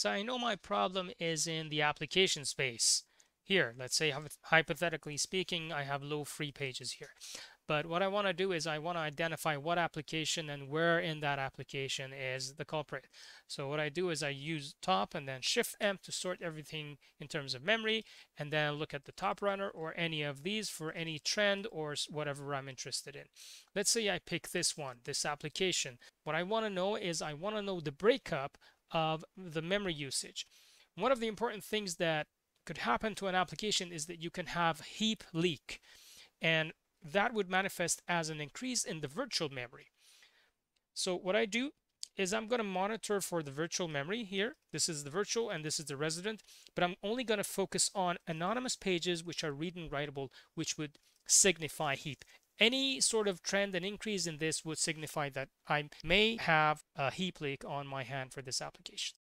So I know my problem is in the application space. Here, let's say hypothetically speaking, I have low free pages here. But what I want to do is I want to identify what application and where in that application is the culprit. So what I do is I use top and then shift M to sort everything in terms of memory and then look at the top runner or any of these for any trend or whatever I'm interested in. Let's say I pick this one, this application. What I want to know is I want to know the breakup of the memory usage. One of the important things that could happen to an application is that you can have heap leak. And that would manifest as an increase in the virtual memory. So what I do is I'm going to monitor for the virtual memory here. This is the virtual and this is the resident, but I'm only going to focus on anonymous pages which are read and writable, which would signify heap. Any sort of trend and increase in this would signify that I may have a heap leak on my hand for this application.